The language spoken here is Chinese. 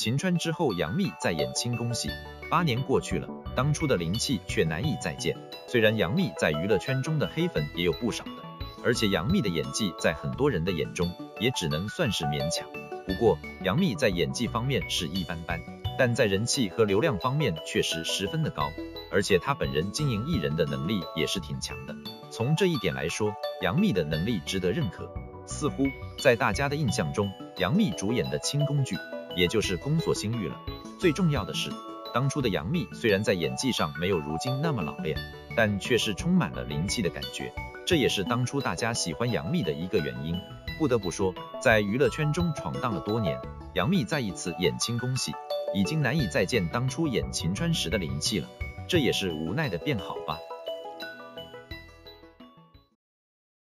秦川之后，杨幂在演清宫戏，八年过去了，当初的灵气却难以再见。虽然杨幂在娱乐圈中的黑粉也有不少的，而且杨幂的演技在很多人的眼中也只能算是勉强。不过杨幂在演技方面是一般般，但在人气和流量方面确实十分的高，而且她本人经营艺人的能力也是挺强的。从这一点来说，杨幂的能力值得认可。似乎在大家的印象中，杨幂主演的清宫剧。也就是宫锁心玉了。最重要的是，当初的杨幂虽然在演技上没有如今那么老练，但却是充满了灵气的感觉，这也是当初大家喜欢杨幂的一个原因。不得不说，在娱乐圈中闯荡了多年，杨幂再一次演清宫戏，已经难以再见当初演秦川时的灵气了，这也是无奈的变好吧。